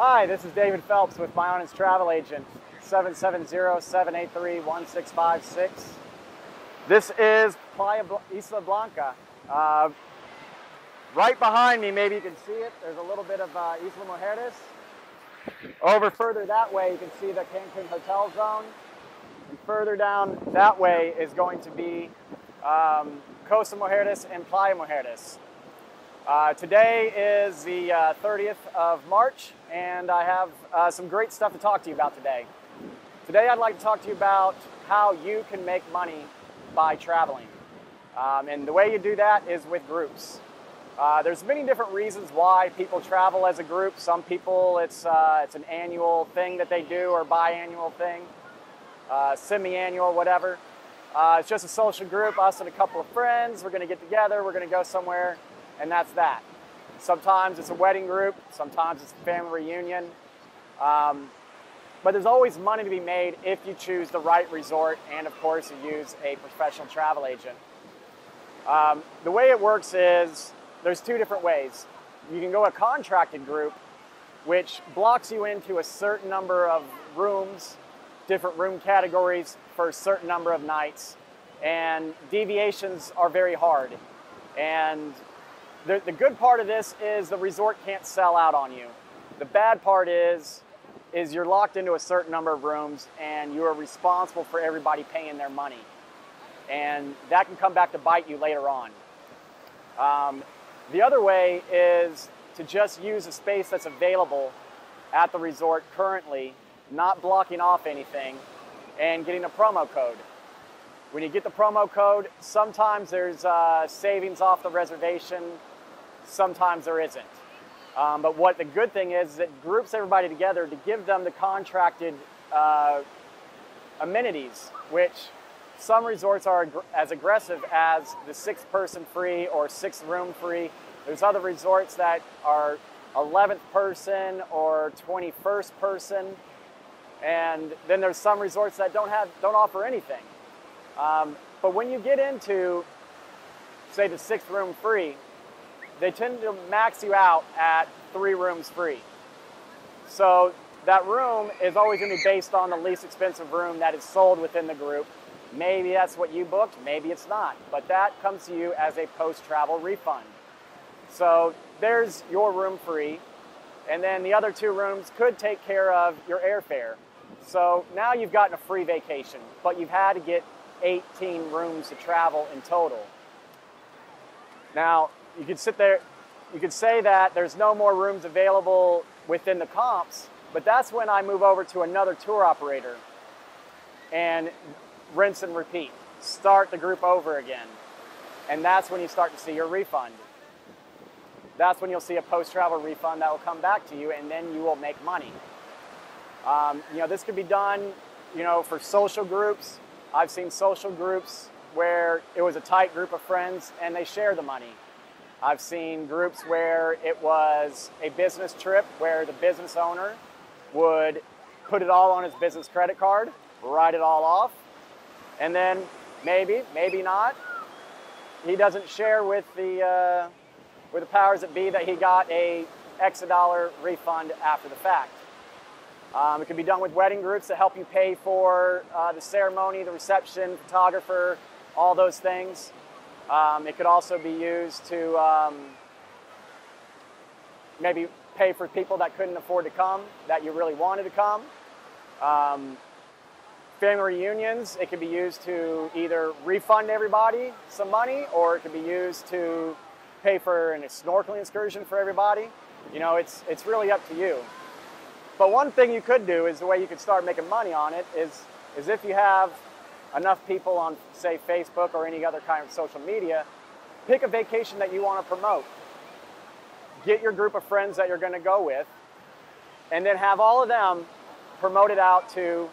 Hi, this is David Phelps with My Honest Travel Agent, 770-783-1656. This is Playa Isla Blanca. Uh, right behind me, maybe you can see it, there's a little bit of uh, Isla Mujeres. Over further that way, you can see the Cancun Hotel Zone. And further down that way is going to be um, Costa Mujeres and Playa Mujeres. Uh, today is the uh, 30th of March, and I have uh, some great stuff to talk to you about today. Today, I'd like to talk to you about how you can make money by traveling. Um, and the way you do that is with groups. Uh, there's many different reasons why people travel as a group. Some people, it's, uh, it's an annual thing that they do or biannual thing, uh, semi-annual, whatever. it's just a social group, us and a couple of friends. We're going to get together. We're going to go somewhere and that's that. Sometimes it's a wedding group, sometimes it's a family reunion. Um, but there's always money to be made if you choose the right resort and, of course, you use a professional travel agent. Um, the way it works is there's two different ways. You can go a contracted group, which blocks you into a certain number of rooms, different room categories for a certain number of nights, and deviations are very hard. And the, the good part of this is the resort can't sell out on you. The bad part is, is you're locked into a certain number of rooms and you are responsible for everybody paying their money. And that can come back to bite you later on. Um, the other way is to just use a space that's available at the resort currently, not blocking off anything, and getting a promo code. When you get the promo code, sometimes there's uh, savings off the reservation, sometimes there isn't. Um, but what the good thing is, is it groups everybody together to give them the contracted uh, amenities, which some resorts are ag- as aggressive as the six person free or six room free. There's other resorts that are 11th person or 21st person. And then there's some resorts that don't have don't offer anything. Um, but when you get into, say, the sixth room free, they tend to max you out at three rooms free. So that room is always going to be based on the least expensive room that is sold within the group. Maybe that's what you booked, maybe it's not. But that comes to you as a post travel refund. So there's your room free, and then the other two rooms could take care of your airfare. So now you've gotten a free vacation, but you've had to get 18 rooms to travel in total. Now, you could sit there, you could say that there's no more rooms available within the comps, but that's when I move over to another tour operator and rinse and repeat. Start the group over again. And that's when you start to see your refund. That's when you'll see a post travel refund that will come back to you, and then you will make money. Um, you know, this could be done, you know, for social groups. I've seen social groups where it was a tight group of friends and they share the money. I've seen groups where it was a business trip where the business owner would put it all on his business credit card, write it all off, and then maybe, maybe not, he doesn't share with the uh, with the powers that be that he got a X dollar refund after the fact. Um, it can be done with wedding groups to help you pay for uh, the ceremony, the reception, photographer, all those things. Um, it could also be used to um, maybe pay for people that couldn't afford to come, that you really wanted to come. Um, family reunions, it could be used to either refund everybody some money or it could be used to pay for a snorkeling excursion for everybody. You know, it's, it's really up to you. But one thing you could do is the way you could start making money on it is, is if you have enough people on, say, Facebook or any other kind of social media, pick a vacation that you want to promote. Get your group of friends that you're going to go with, and then have all of them promote it out to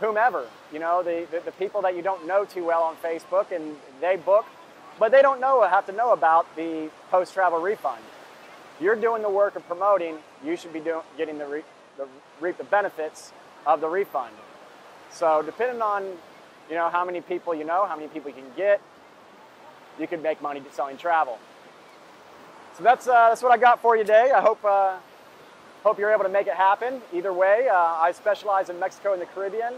whomever. You know, the, the, the people that you don't know too well on Facebook, and they book, but they don't know have to know about the post travel refund. You're doing the work of promoting. You should be doing, getting the, re, the reap the benefits of the refund. So depending on you know how many people you know, how many people you can get, you can make money selling travel. So that's uh, that's what I got for you today. I hope uh, hope you're able to make it happen. Either way, uh, I specialize in Mexico and the Caribbean.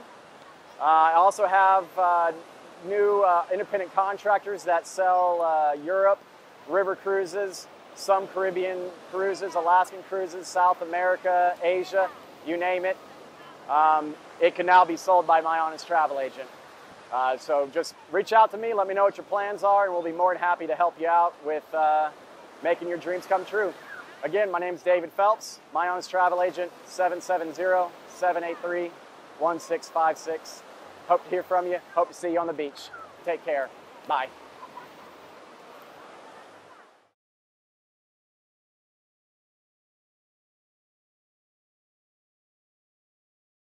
Uh, I also have uh, new uh, independent contractors that sell Europe, river cruises, some Caribbean cruises, Alaskan cruises, South America, Asia, you name it. Um, it can now be sold by my honest travel agent. Uh, so just reach out to me, let me know what your plans are, and we'll be more than happy to help you out with uh, making your dreams come true. Again, my name is David Phelps, my honest travel agent, 770-783-1656. Hope to hear from you. Hope to see you on the beach. Take care. Bye.